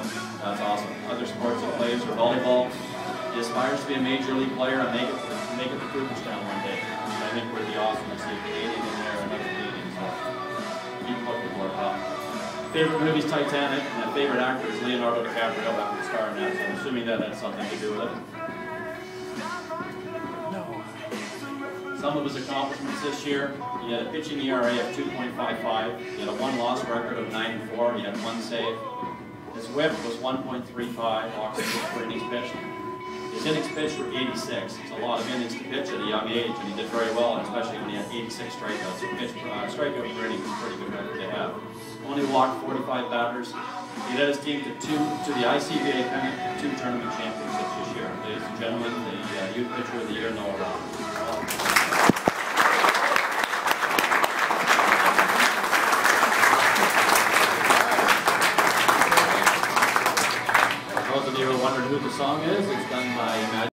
so that's awesome. Other sports he plays are volleyball. He aspires to be a major league player and make it to, make it to Cooperstown one day. I think would be awesome to see a Canadian in there, another Canadian. So keep looking for it. Pal. Favorite movie is Titanic, and my favorite actor is Leonardo DiCaprio. That would star in that, so I'm assuming that had something to do with it. Some of his accomplishments this year, he had a pitching ERA of 2.55, he had a one-loss record of 9-4. he had one save. His whip was 1.35, walks per innings pitched. His innings pitched were 86. It's a lot of innings to pitch at a young age, and he did very well, especially when he had 86 strikeouts. So pitch, uh, strikeout per inning is pretty good record to have. Only walked 45 batters. He led his team to two to the ICBA pennant, two tournament championships this year. Ladies and gentlemen, the uh, Youth Pitcher of the Year, Noah Roberts. You are wondering who the song is, it's done by Imagine.